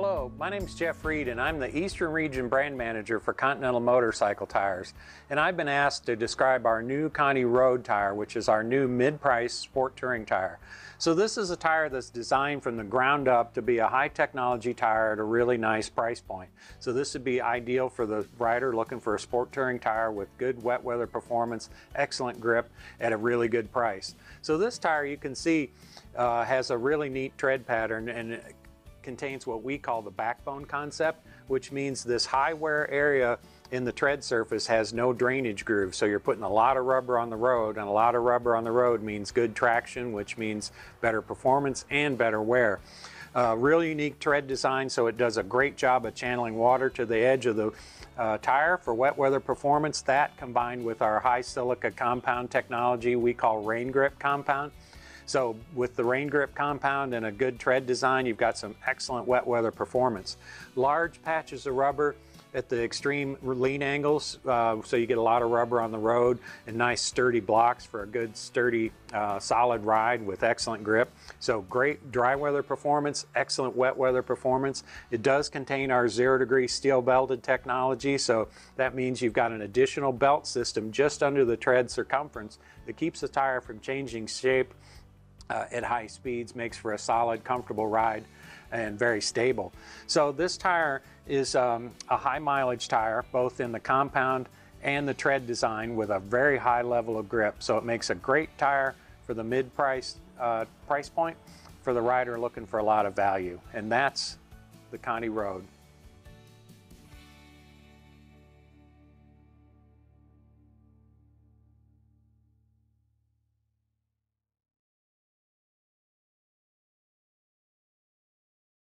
Hello, my name is Jeff Reid and I'm the Eastern Region Brand Manager for Continental Motorcycle Tires. And I've been asked to describe our new ContiRoad tire, which is our new mid-price sport touring tire. So this is a tire that's designed from the ground up to be a high technology tire at a really nice price point. So this would be ideal for the rider looking for a sport touring tire with good wet weather performance, excellent grip at a really good price. So this tire you can see uh, has a really neat tread pattern and contains what we call the backbone concept, which means this high wear area in the tread surface has no drainage groove. So you're putting a lot of rubber on the road, and a lot of rubber on the road means good traction, which means better performance and better wear. Uh, really unique tread design, so it does a great job of channeling water to the edge of the uh, tire for wet weather performance. That combined with our high silica compound technology we call RainGrip compound so with the RainGrip compound and a good tread design, you've got some excellent wet weather performance. Large patches of rubber at the extreme lean angles, uh, so you get a lot of rubber on the road and nice sturdy blocks for a good sturdy uh, solid ride with excellent grip. So great dry weather performance, excellent wet weather performance. It does contain our zero degree steel belted technology, so that means you've got an additional belt system just under the tread circumference that keeps the tire from changing shape uh, at high speeds, makes for a solid, comfortable ride and very stable. So this tire is um, a high mileage tire, both in the compound and the tread design with a very high level of grip. So it makes a great tire for the mid-price uh, price point for the rider looking for a lot of value. And that's the ContiRoad.